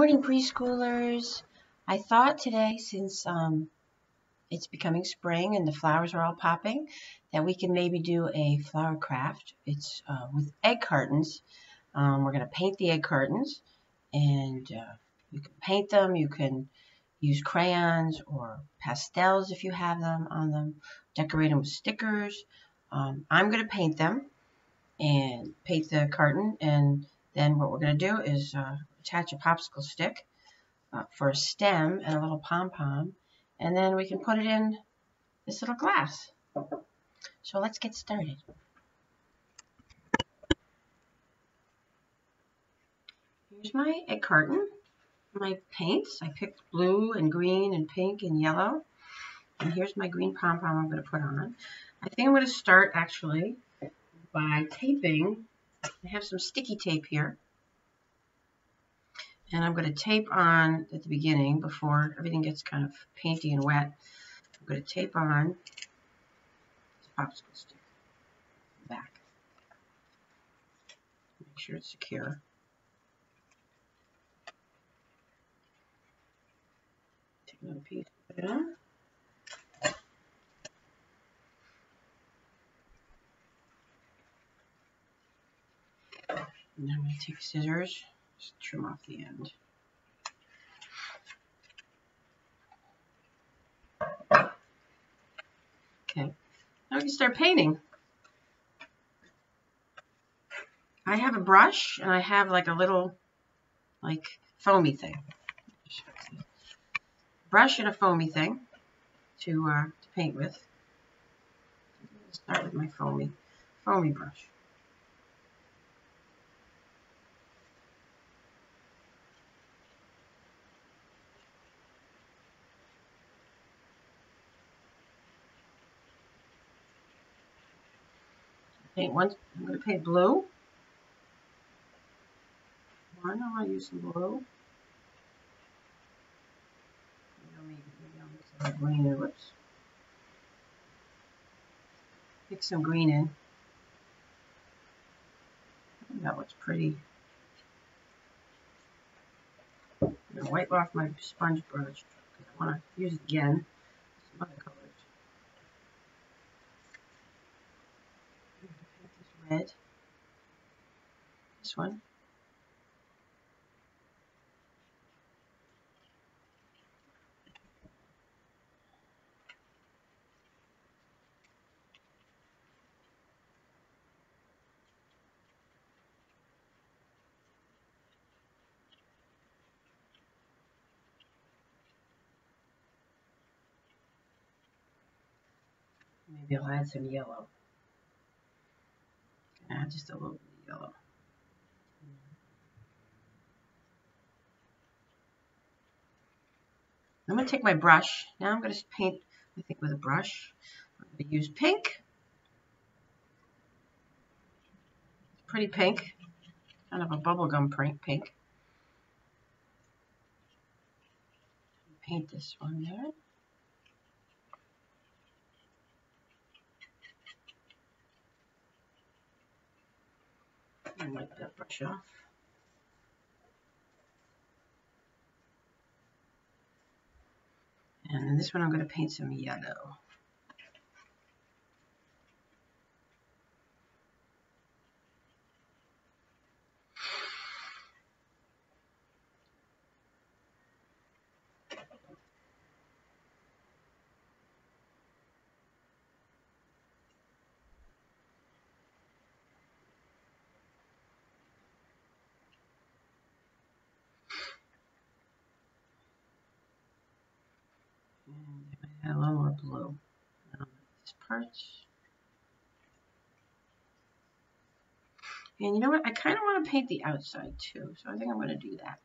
Morning preschoolers. I thought today, since um, it's becoming spring and the flowers are all popping, that we can maybe do a flower craft. It's uh, with egg cartons. Um, we're going to paint the egg cartons and uh, you can paint them. You can use crayons or pastels if you have them on them. Decorate them with stickers. Um, I'm going to paint them and paint the carton and then what we're going to do is uh, attach a popsicle stick uh, for a stem and a little pom-pom. And then we can put it in this little glass. So let's get started. Here's my egg carton, my paints. I picked blue and green and pink and yellow. And here's my green pom-pom I'm going to put on. I think I'm going to start actually by taping. I have some sticky tape here. And I'm going to tape on at the beginning before everything gets kind of painty and wet. I'm going to tape on this popsicle stick back. Make sure it's secure. Take another piece, put it on. And I'm going to take scissors just trim off the end. Okay, now we can start painting. I have a brush and I have like a little like foamy thing. Brush and a foamy thing to, uh, to paint with. Start with my foamy, foamy brush. Paint one. I'm going to paint blue. One, I want to use some blue. Maybe, some green in. Whoops. Some green in. That looks pretty. I'm going to wipe off my sponge brush I want to use it again. Some other color. Red. This one. Maybe I'll add some yellow just a little yellow. I'm going to take my brush. Now I'm going to paint, I think, with a brush. I'm going to use pink. Pretty pink. Kind of a bubblegum pink. Paint this one there. And wipe that brush off. And in this one I'm going to paint some yellow. And a little more blue on this part. And you know what? I kind of want to paint the outside too, so I think I'm going to do that.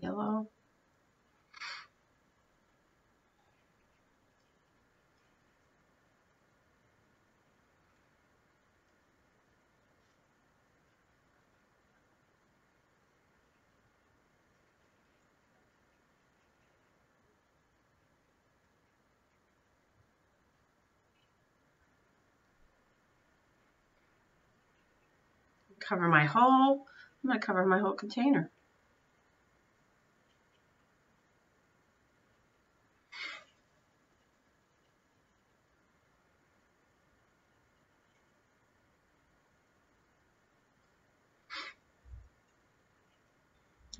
yellow. cover my whole, I'm going to cover my whole container.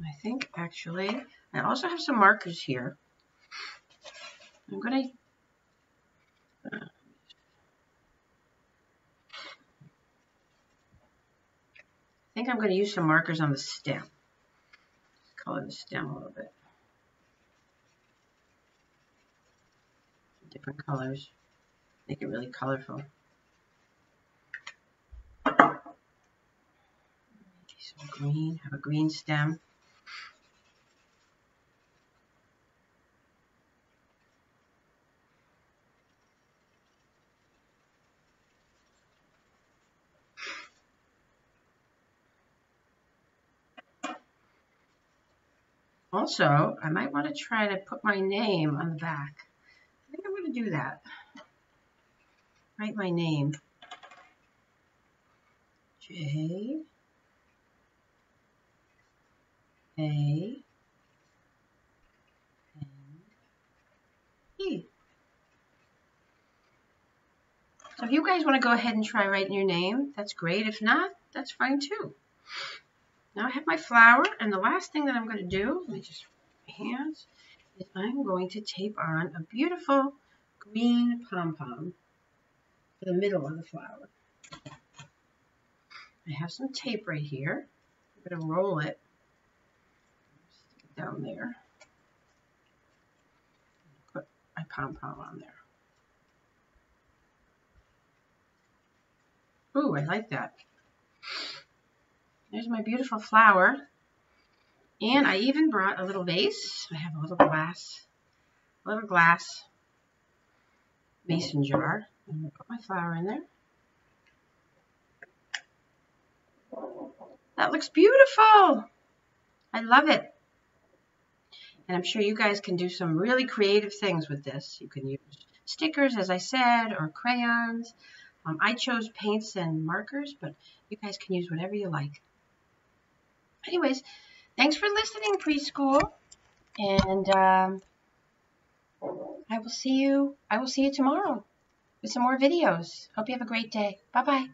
I think actually, I also have some markers here. I'm going to, uh, I think I'm going to use some markers on the stem. Just color the stem a little bit. Different colors. Make it really colorful. Some green, have a green stem. Also, I might want to try to put my name on the back. I think I'm going to do that. Write my name. J A N E. So if you guys want to go ahead and try writing your name, that's great. If not, that's fine too. Now I have my flower, and the last thing that I'm going to do, let me just my hands, is I'm going to tape on a beautiful green pom-pom for the middle of the flower. I have some tape right here. I'm going to roll it down there, put my pom-pom on there. Ooh, I like that. There's my beautiful flower. And I even brought a little vase. I have a little glass, a little glass mason jar. I'm going to put my flower in there. That looks beautiful. I love it. And I'm sure you guys can do some really creative things with this. You can use stickers, as I said, or crayons. Um, I chose paints and markers, but you guys can use whatever you like anyways, thanks for listening, preschool. And um, I will see you. I will see you tomorrow with some more videos. Hope you have a great day. Bye bye.